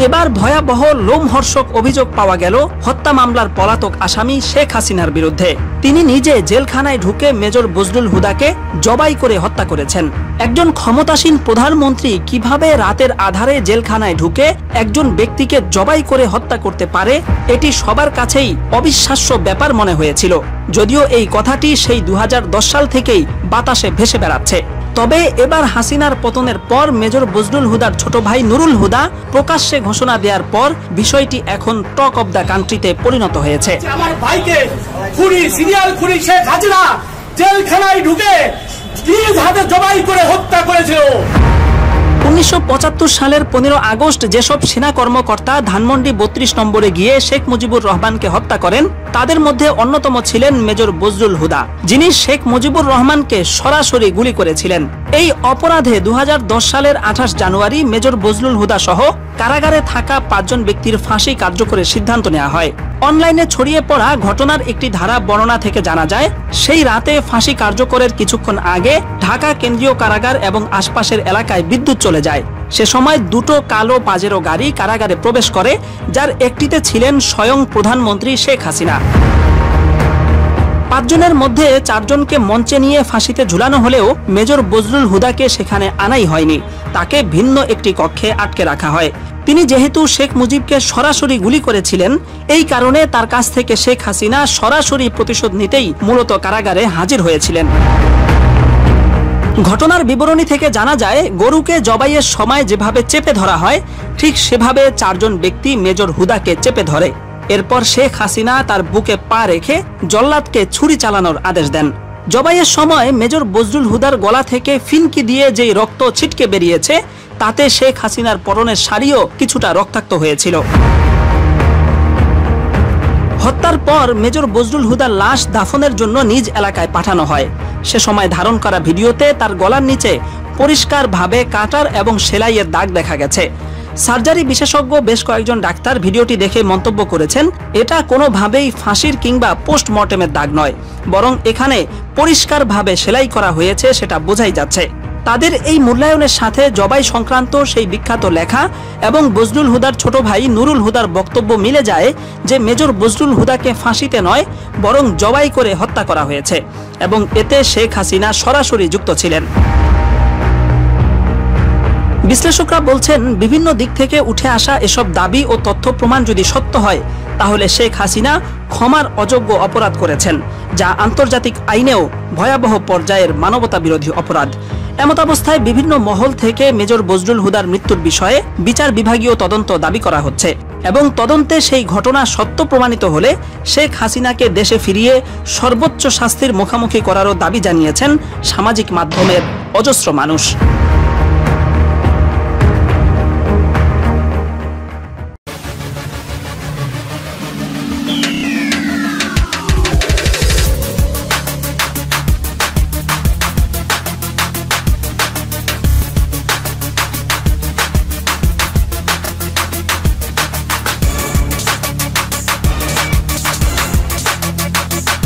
এবার ভয়াবহ লোমহর্ষক অভিযোগ পাওয়া গেল হত্যা মামলার পলাতক আসামি শেখ হাসিনার বিরুদ্ধে। তিনি নিজে জেলখানায় ঢুকে মেজর বজলুল হুদাকে জবাই করে হত্যা করেছেন। একজন ক্ষমতাসীন প্রধানমন্ত্রী কীভাবে রাতের আধারে জেলখানায় ঢুকে একজন ব্যক্তিকে জবাই করে হত্যা করতে পারে, এটি সবার কাছেই অবিশ্বাস্য ব্যাপার মনে হয়েছিল। যদিও এই কথাটি সেই দু হাজার দশ সাল থেকেই বাতাসে ভেসে বেড়াচ্ছে। তবে এবার হাসিনার পতনের পর মেজর বজলুল হুদার ছোট ভাই নুরুল হুদা প্রকাশ্যে ঘোষণা দেওয়ার পর বিষয়টি এখন টক অব দ্য কান্ট্রিতে পরিণত হয়েছে। জেলখানায় ঢুকে নিজ হাতে জবাই করে হত্যা করেছিল। উনিশশো সালের পনেরো আগস্ট যেসব সেনা কর্মকর্তা ধানমন্ডি বত্রিশ নম্বরে গিয়ে শেখ মুজিবুর রহমানকে হত্যা করেন, তাদের মধ্যে অন্যতম ছিলেন মেজর বজরুল হুদা, যিনি শেখ মুজিবুর রহমানকে সরাসরি গুলি করেছিলেন। এই অপরাধে দু হাজার দশ সালের আঠাশ জানুয়ারি মেজর বজরুল হুদা সহ কারাগারে থাকা পাঁচজন ব্যক্তির ফাঁসি কার্যকরের সিদ্ধান্ত নেওয়া হয়। অনলাইনে ছড়িয়ে পড়া ঘটনার একটি ধারা বর্ণনা থেকে জানা যায়, সেই রাতে ফাঁসি কার্যকরের কিছুক্ষণ আগে ঢাকা কেন্দ্রীয় কারাগার এবং আশপাশের এলাকায় বিদ্যুৎ চলে যায়। সে সময় দুটো কালো পাজেরো গাড়ি কারাগারে প্রবেশ করে, যার একটিতে ছিলেন স্বয়ং প্রধানমন্ত্রী শেখ হাসিনা। পাঁচজনের মধ্যে চারজনকে মঞ্চে নিয়ে ফাঁসিতে ঝুলানো হলেও মেজর বজরুল হুদাকে সেখানে আনাই হয়নি। তাকে ভিন্ন একটি কক্ষে আটকে রাখা হয়। তিনি যেহেতু শেখ মুজিবকে সরাসরি গুলি করেছিলেন, এই কারণে তার কাছ থেকে শেখ হাসিনা সরাসরি প্রতিশোধ নিতেই মূলত কারাগারে হাজির হয়েছিলেন। ঘটনার বিবরণী থেকে জানা যায়, গরুকে জবাইয়ের সময় যেভাবে চেপে ধরা হয়, ঠিক সেভাবে চারজন ব্যক্তি মেজর হুদাকে চেপে ধরে। এরপর শেখ হাসিনা তার বুকে পা রেখে জল্লাদকে ছুরি চালানোর আদেশ দেন। জবাইয়ের সময় মেজর বজরুল হুদার গলা থেকে ফিনকি দিয়ে যেই রক্ত ছিটকে বেরিয়েছে তাতে শেখ হাসিনার পরনের শাড়িও কিছুটা রক্তাক্ত হয়েছিল। হত্যার পর মেজর বজরুল হুদার লাশ দাফনের জন্য নিজ এলাকায় পাঠানো হয়। সে সময় ধারণ করা ভিডিওতে তার গলার নিচে পরিষ্কারভাবে কাটার এবং সেলাইয়ের দাগ দেখা গেছে। সার্জারি বিশেষজ্ঞ বেশ কয়েকজন ডাক্তার ভিডিওটি দেখে মন্তব্য করেছেন, এটা কোনোভাবেই ফাঁসির কিংবা পোস্টমর্টেমের দাগ নয়, বরং এখানে পরিষ্কারভাবে সেলাই করা হয়েছে সেটা বোঝাই যাচ্ছে। তাদের এই মূল্যায়নের সাথে জবাই সংক্রান্ত সেই বিখ্যাত লেখা এবং বজরুল হুদার ছোট ভাই নুরুল হুদার বক্তব্য মিলে যায় যে মেজর বজরুল হুদাকে ফাঁসিতে নয়, বরং জবাই করে হত্যা করা হয়েছে এবং এতে শেখ হাসিনা সরাসরি যুক্ত ছিলেন। বিশ্লেষকরা বলছেন, বিভিন্ন দিক থেকে উঠে আসা এসব দাবি ও তথ্য প্রমাণ যদি সত্য হয়, তাহলে শেখ হাসিনা ক্ষমার অযোগ্য অপরাধ করেছেন, যা আন্তর্জাতিক আইনেও ভয়াবহ পর্যায়ের মানবতা বিরোধী অপরাধ। এমত অবস্থায় বিভিন্ন মহল থেকে মেজর বজরুল হুদার মৃত্যুর বিষয়ে বিচার বিভাগীয় তদন্ত দাবি করা হচ্ছে এবং তদন্তে সেই ঘটনা সত্য প্রমাণিত হলে শেখ হাসিনাকে দেশে ফিরিয়ে সর্বোচ্চ শাস্তির মুখোমুখি করারও দাবি জানিয়েছেন সামাজিক মাধ্যমের অজস্র মানুষ।